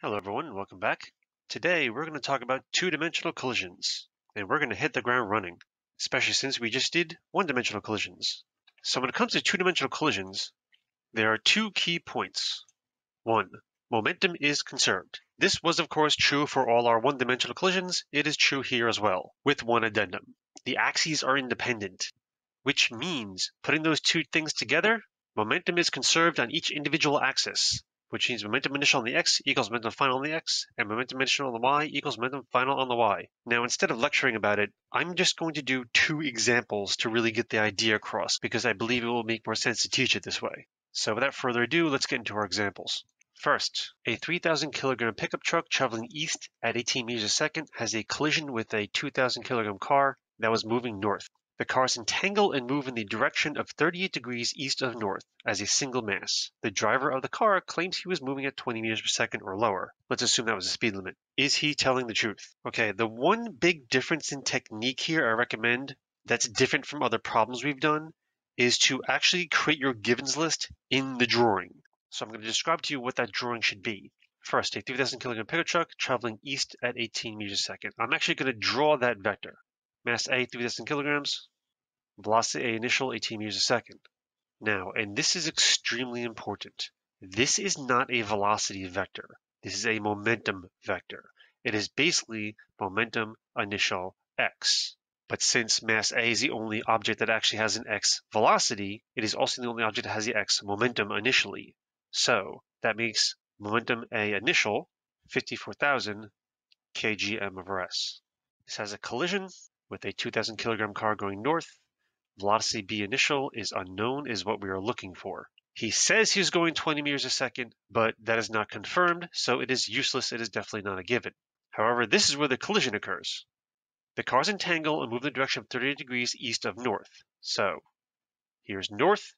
Hello everyone, welcome back. Today we're going to talk about two-dimensional collisions, and we're going to hit the ground running, especially since we just did one-dimensional collisions. So when it comes to two-dimensional collisions, there are two key points. One, momentum is conserved. This was of course true for all our one-dimensional collisions, it is true here as well, with one addendum. The axes are independent, which means putting those two things together, momentum is conserved on each individual axis which means momentum initial on the x equals momentum final on the x, and momentum initial on the y equals momentum final on the y. Now, instead of lecturing about it, I'm just going to do two examples to really get the idea across, because I believe it will make more sense to teach it this way. So without further ado, let's get into our examples. First, a 3,000 kilogram pickup truck traveling east at 18 meters a second has a collision with a 2,000 kilogram car that was moving north. The cars entangle and move in the direction of 38 degrees east of north as a single mass. The driver of the car claims he was moving at 20 meters per second or lower. Let's assume that was the speed limit. Is he telling the truth? Okay, the one big difference in technique here I recommend that's different from other problems we've done is to actually create your givens list in the drawing. So I'm going to describe to you what that drawing should be. First, a 3,000 kilogram pickup truck traveling east at 18 meters a second. I'm actually going to draw that vector mass A 3,000 kilograms, velocity A initial 18 meters a second. Now, and this is extremely important, this is not a velocity vector. This is a momentum vector. It is basically momentum initial x. But since mass A is the only object that actually has an x velocity, it is also the only object that has the x momentum initially. So that makes momentum A initial 54,000 kgm over s. This has a collision with a 2,000 kilogram car going north. Velocity B initial is unknown is what we are looking for. He says he's going 20 meters a second, but that is not confirmed, so it is useless. It is definitely not a given. However, this is where the collision occurs. The cars entangle and move in the direction of 38 degrees east of north. So here's north.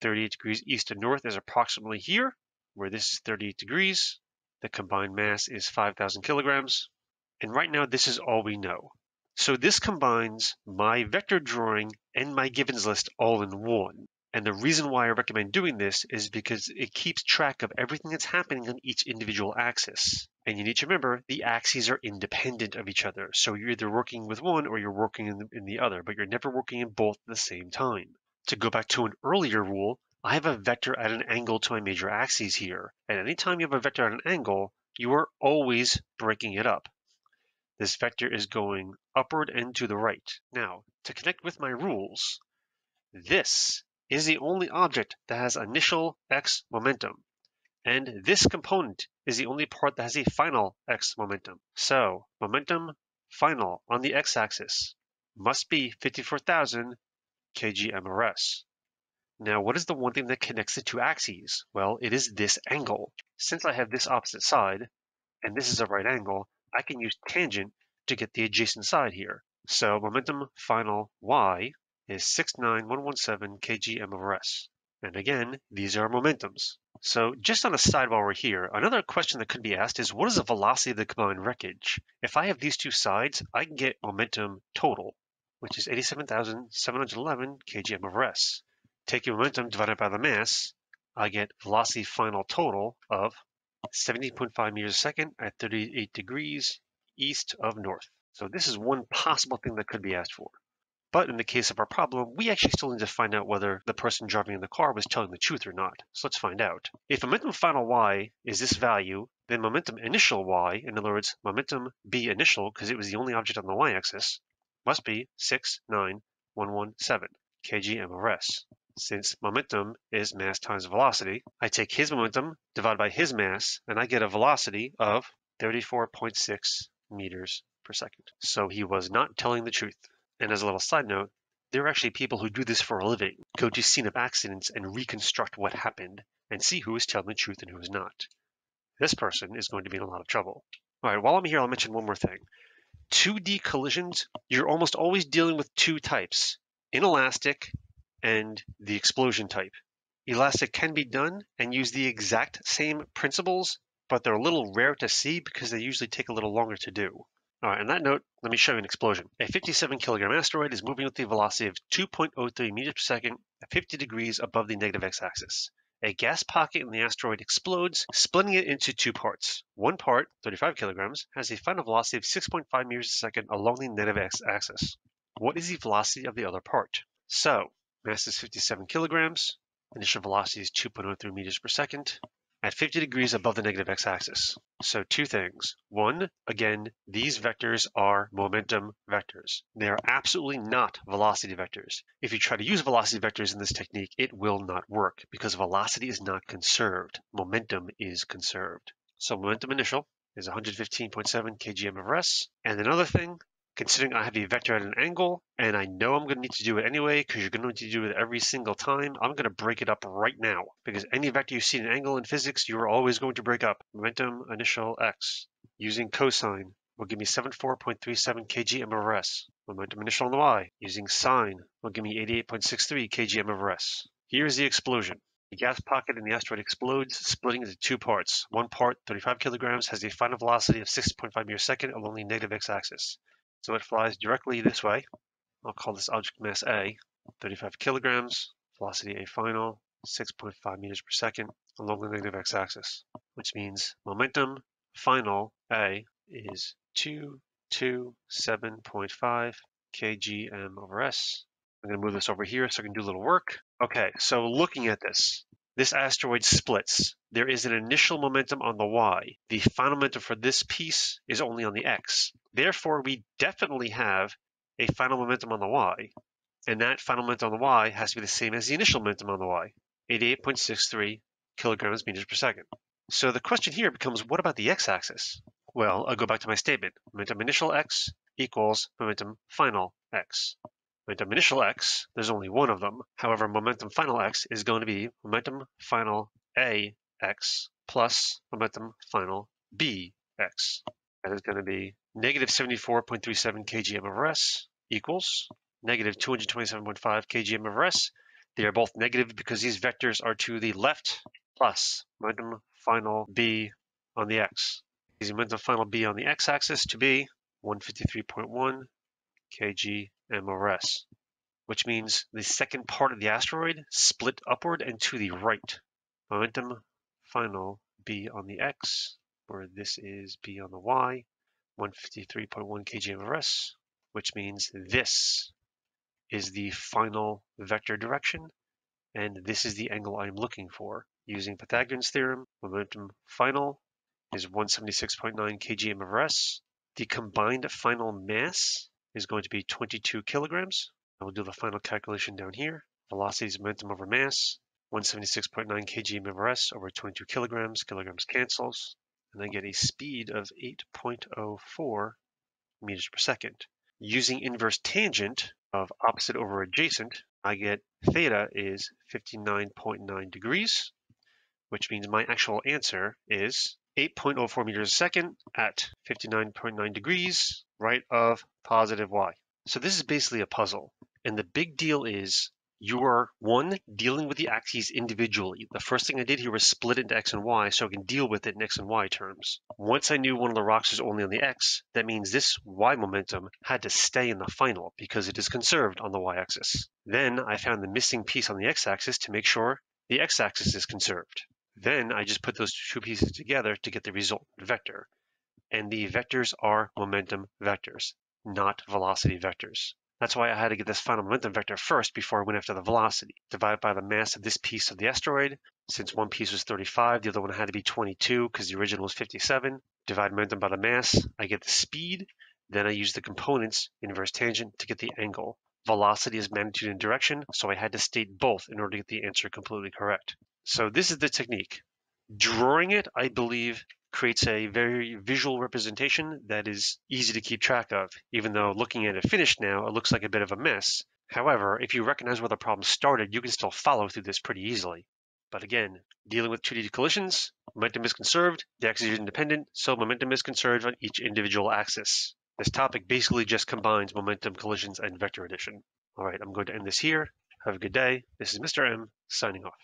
38 degrees east of north is approximately here, where this is 38 degrees. The combined mass is 5,000 kilograms. And right now, this is all we know. So this combines my vector drawing and my givens list all in one. And the reason why I recommend doing this is because it keeps track of everything that's happening on each individual axis. And you need to remember the axes are independent of each other. So you're either working with one or you're working in the, in the other, but you're never working in both at the same time. To go back to an earlier rule, I have a vector at an angle to my major axes here. And anytime you have a vector at an angle, you are always breaking it up. This vector is going upward and to the right. Now, to connect with my rules, this is the only object that has initial x momentum. And this component is the only part that has a final x momentum. So momentum final on the x-axis must be 54,000 kgmrs. Now, what is the one thing that connects the two axes? Well, it is this angle. Since I have this opposite side, and this is a right angle, I can use tangent to get the adjacent side here. So momentum final y is 69117 kgm over s. And again, these are momentums. So just on a side while we're here, another question that could be asked is what is the velocity of the combined wreckage? If I have these two sides, I can get momentum total, which is 87,711 kgm over s. Taking momentum divided by the mass, I get velocity final total of 17.5 meters a second at 38 degrees east of north. So this is one possible thing that could be asked for. But in the case of our problem, we actually still need to find out whether the person driving in the car was telling the truth or not. So let's find out. If momentum final y is this value, then momentum initial y, in other words, momentum b initial, because it was the only object on the y-axis, must be 69117 kg over s. Since momentum is mass times velocity, I take his momentum divided by his mass, and I get a velocity of 34.6 meters per second. So he was not telling the truth. And as a little side note, there are actually people who do this for a living, go to scene of accidents and reconstruct what happened and see who is telling the truth and who is not. This person is going to be in a lot of trouble. All right, while I'm here, I'll mention one more thing. 2D collisions, you're almost always dealing with two types, inelastic and the explosion type. Elastic can be done and use the exact same principles, but they're a little rare to see because they usually take a little longer to do. All right, on that note, let me show you an explosion. A 57 kilogram asteroid is moving with the velocity of 2.03 meters per second at 50 degrees above the negative x-axis. A gas pocket in the asteroid explodes, splitting it into two parts. One part, 35 kilograms, has a final velocity of 6.5 meters per second along the negative x-axis. What is the velocity of the other part? So, mass is 57 kilograms, initial velocity is 2.03 meters per second, at 50 degrees above the negative x-axis. So two things. One, again, these vectors are momentum vectors. They are absolutely not velocity vectors. If you try to use velocity vectors in this technique, it will not work because velocity is not conserved. Momentum is conserved. So momentum initial is 115.7 kgm of res. And another thing, considering I have a vector at an angle and I know I'm going to need to do it anyway because you're going to need to do it every single time, I'm going to break it up right now because any vector you see an angle in physics, you're always going to break up. Momentum initial x using cosine will give me 74.37 kg m over s. Momentum initial on the y using sine will give me 88.63 kg m over s. Here's the explosion. The gas pocket in the asteroid explodes, splitting into two parts. One part, 35 kilograms, has a final velocity of 6.5 meters per second along the negative x-axis. So it flies directly this way. I'll call this object mass A, 35 kilograms, velocity A final, 6.5 meters per second along the negative x-axis, which means momentum final A is 227.5 kgm over s. I'm going to move this over here so I can do a little work. Okay, so looking at this, this asteroid splits. There is an initial momentum on the y. The final momentum for this piece is only on the x. Therefore, we definitely have a final momentum on the y. And that final momentum on the y has to be the same as the initial momentum on the y, 88.63 kilograms meters per second. So the question here becomes, what about the x-axis? Well, I'll go back to my statement. Momentum initial x equals momentum final x momentum initial x, there's only one of them. However, momentum final x is going to be momentum final a x plus momentum final b x. That is going to be negative 74.37 kgm of s equals negative 227.5 kgm of s. They are both negative because these vectors are to the left plus momentum final b on the x. Using momentum final b on the x-axis to be 153.1 kg s, which means the second part of the asteroid split upward and to the right. Momentum final B on the X, where this is B on the Y, 153.1 kg MRS, which means this is the final vector direction, and this is the angle I'm looking for. Using Pythagorean's theorem, momentum final is 176.9 kg MRS. The combined final mass is going to be 22 kilograms. I will do the final calculation down here. Velocity is momentum over mass, 176.9 kg over s over 22 kilograms. Kilograms cancels, and I get a speed of 8.04 meters per second. Using inverse tangent of opposite over adjacent, I get theta is 59.9 degrees, which means my actual answer is 8.04 meters a second at 59.9 degrees right of positive y. So this is basically a puzzle. And the big deal is you are, one, dealing with the axes individually. The first thing I did here was split into x and y so I can deal with it in x and y terms. Once I knew one of the rocks was only on the x, that means this y momentum had to stay in the final because it is conserved on the y-axis. Then I found the missing piece on the x-axis to make sure the x-axis is conserved. Then I just put those two pieces together to get the resultant vector. And the vectors are momentum vectors, not velocity vectors. That's why I had to get this final momentum vector first before I went after the velocity. Divided by the mass of this piece of the asteroid. Since one piece was 35, the other one had to be 22 because the original was 57. Divide momentum by the mass, I get the speed. Then I use the components, inverse tangent, to get the angle. Velocity is magnitude and direction, so I had to state both in order to get the answer completely correct. So this is the technique. Drawing it, I believe, creates a very visual representation that is easy to keep track of, even though looking at it finished now, it looks like a bit of a mess. However, if you recognize where the problem started, you can still follow through this pretty easily. But again, dealing with 2D collisions, momentum is conserved, the axis is independent, so momentum is conserved on each individual axis. This topic basically just combines momentum collisions and vector addition. All right, I'm going to end this here. Have a good day. This is Mr. M signing off.